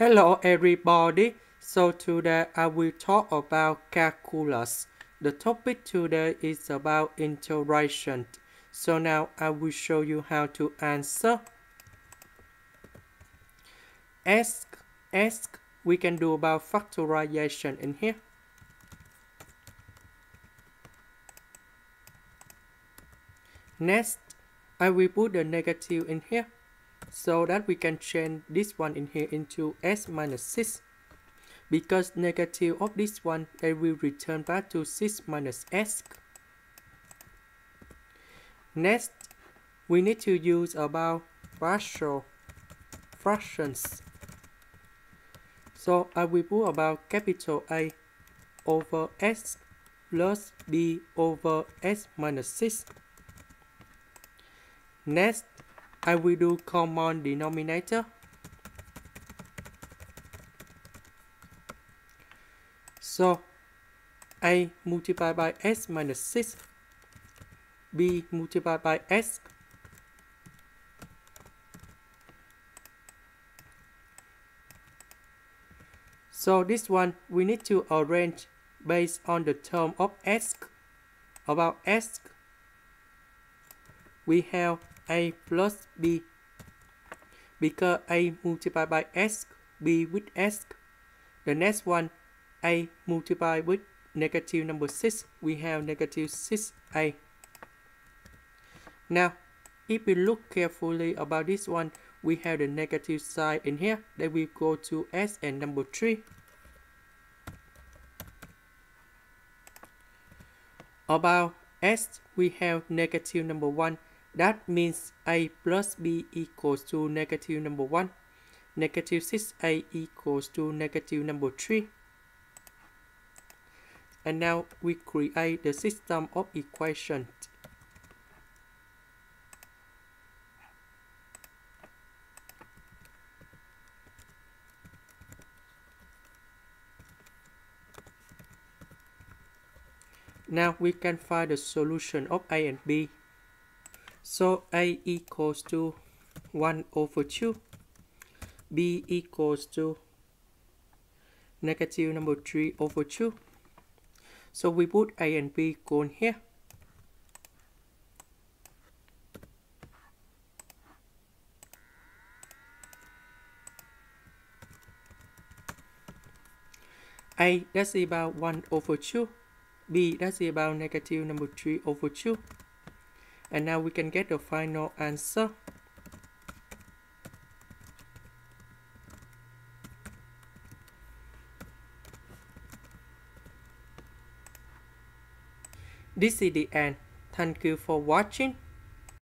Hello everybody. So today I will talk about calculus. The topic today is about integration. So now I will show you how to answer. Ask, ask, we can do about factorization in here. Next, I will put the negative in here so that we can change this one in here into x minus 6 because negative of this one they will return back to 6 minus x. Next we need to use about partial fractions. So I will put about capital A over x plus b over x minus 6 next I will do common denominator. So A multiplied by x minus 6, B multiplied by x. So this one we need to arrange based on the term of x. About x, we have a plus b. Because a multiplied by x b with x the next one a multiplied with negative number 6 we have negative 6a now if we look carefully about this one we have the negative sign in here. Then we go to x and number 3 about x we have negative number 1 that means a plus b equals to negative number 1. Negative 6a equals to negative number 3. And now we create the system of equations. Now we can find the solution of A and B. So A equals to 1 over 2. B equals to negative number 3 over 2. So we put A and B going here. A that's about 1 over 2. B that's about negative number 3 over 2 and now we can get the final answer. This is the end. Thank you for watching